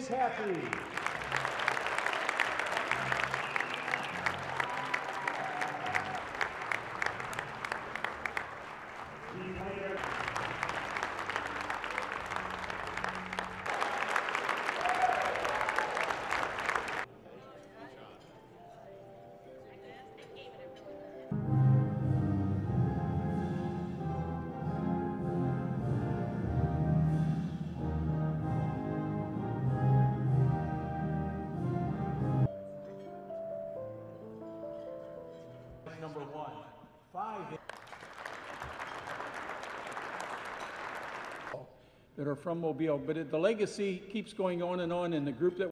always happy. Number one, five. that are from Mobile, but it, the legacy keeps going on and on, and the group that